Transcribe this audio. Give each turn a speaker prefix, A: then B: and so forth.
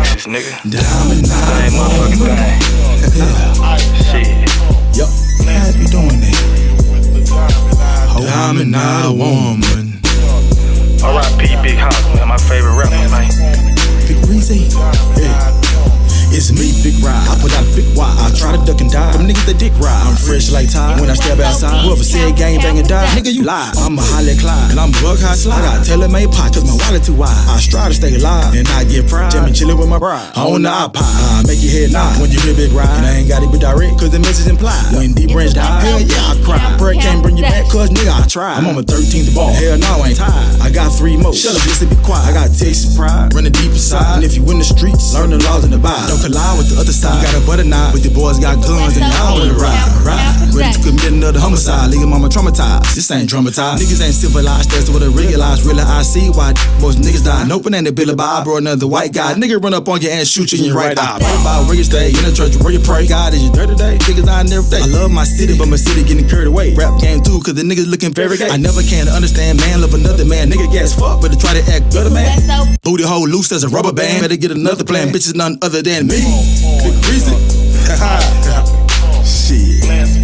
A: this, nigga.
B: Diamond
A: Same
B: Eye
A: motherfucking
B: woman.
A: thing.
B: Yeah.
A: Shit.
B: Yup. Happy doing that. Diamond Eye woman.
A: R.I.P. Big House, man. My favorite rapper, man.
B: Big Reezee. Hey. It's me, Big Ride. I put out a big wide. I try to duck and die. Them niggas that dick ride. I'm fresh like Ty. When I step outside, whoever said gang bang and die, nigga, you lie. I'm a Holly Clyde. And I'm bug high slide. I got tailor made pot cause my wallet too wide. I strive to stay alive. And I get pride. Jamming chillin' with my bride. On the iPod. I make your head nod when you hear Big Ride. And I ain't gotta be direct cause the message implied. When deep branch die, hell yeah, I cry. Prayer can't bring you back cause nigga, I tried. I'm on my 13th ball. Hell no, I ain't tired. I got three more. Shut up, just be quiet. I got Texas pride. Running deep inside. And if you in the streets, learn the laws and the vibe. Don't collide with the other side. You got a butter knife, but the boys got guns and y'all wanna ride. Ride. Ready to commit another homicide. Leave your mama traumatized. This ain't dramatized. Niggas ain't civilized. That's what I realize. Really, I see why most niggas die. Nope, it ain't a bill I brought another white guy. Nigga run up on you and shoot you in your right eye. Pray about where you stay. In the church where you pray. God is your dirty day. Niggas dying every day. I love my city, but my city getting carried away. Rap game too, cause the niggas looking very gay. I never can understand man love another man. Nigga gas fuck, but to try to act better man. Booty hole loose as a rubber band. Better get another plan. Bitches none other than me. Big reason. Shit.